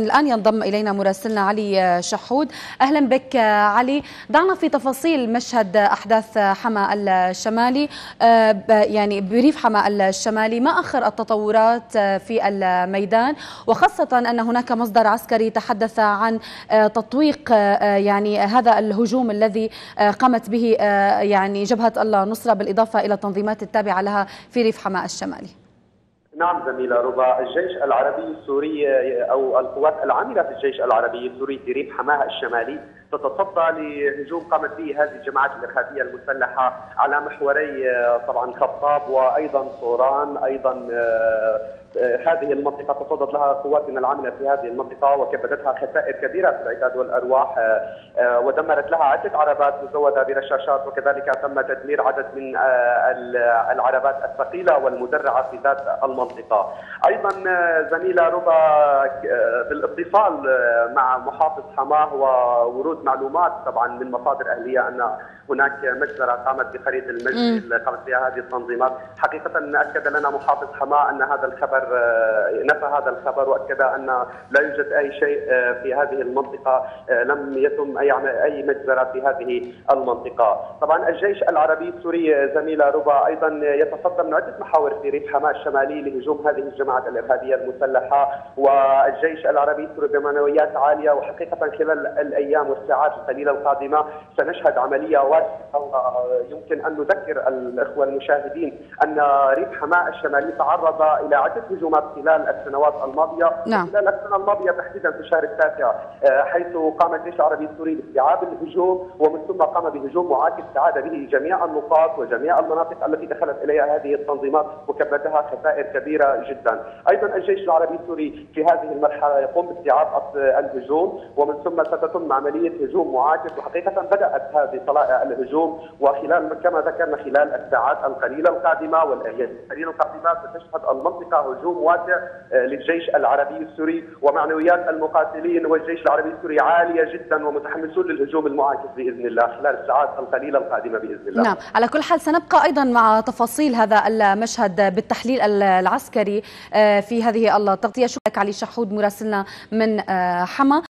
الآن ينضم إلينا مراسلنا علي شحود. أهلا بك علي. دعنا في تفاصيل مشهد أحداث حما الشمالي. يعني بريف حما الشمالي. ما أخر التطورات في الميدان؟ وخاصة أن هناك مصدر عسكري تحدث عن تطويق يعني هذا الهجوم الذي قامت به يعني جبهة النصرة بالإضافة إلى التنظيمات التابعة لها في ريف حما الشمالي. نعم زميلة ربا الجيش العربي السوري أو القوات العاملة في الجيش العربي السوري في ريف حماة الشمالي تتصدى لهجوم قامت به هذه الجماعات الإرهابية المسلحة على محوري طبعا خطاب وأيضا صوران أيضا آه، هذه المنطقة تصدت لها قواتنا العاملة في هذه المنطقة وكبدتها خسائر كبيرة في العتاد والأرواح آه، آه، ودمرت لها عدة عربات مزودة برشاشات وكذلك تم تدمير عدد من العربات الثقيلة والمدرعة في ذات المنطقة. أيضا زميلة ربا بالاتصال مع محافظ حماه وورود معلومات طبعا من مصادر أهلية أن هناك مجزرة قامت بخريطه المجزره اللي قامت فيها هذه التنظيمات، حقيقة أكد لنا محافظ حماه أن هذا الخبر آه، نفى هذا الخبر وأكد أن لا يوجد أي شيء آه، في هذه المنطقة آه، لم يتم أي أي مجزرة في هذه المنطقة، طبعا الجيش العربي السوري زميلة ربا أيضا يتصدى من عدة محاور في ريف حماه الشمالي لهجوم هذه الجماعات الإرهابية المسلحة. والجيش العربي السوري بمعنويات عالية وحقيقة خلال الأيام والساعات القليلة القادمة سنشهد عملية واسعه يمكن أن نذكر الإخوة المشاهدين أن ريف حماه الشمالي تعرض إلى عدة هجومات خلال السنوات الماضية نعم. خلال السنة الماضية تحديدا في الشهر التاسع آه، حيث قام الجيش العربي السوري باستيعاب الهجوم ومن ثم قام بهجوم معاكس استعاد به جميع النقاط وجميع المناطق التي دخلت إليها هذه التنظيمات وكبدها خسائر كبيرة جدا. أيضا الجيش العربي السوري في هذه المرحلة يقوم باستيعاب الهجوم ومن ثم ستتم عملية هجوم معاكس وحقيقة بدأت هذه طلائع الهجوم وخلال كما ذكرنا خلال الساعات القليلة القادمة والأيام القليلة القادمة ستشهد المنطقة هجوم واسع آه، للجيش العربي السوري ومعنويات المقاتلين والجيش العربي السوري عالية جدا ومتحمسون للهجوم المعاكس بإذن الله خلال الساعات القليلة القادمة بإذن الله. نعم، على كل حال سنبقى أيضا مع تفاصيل هذا المشهد بالتحليل العسكري آه، في هذه التغطية، شكرا علي شحود مراسلنا من آه، حما.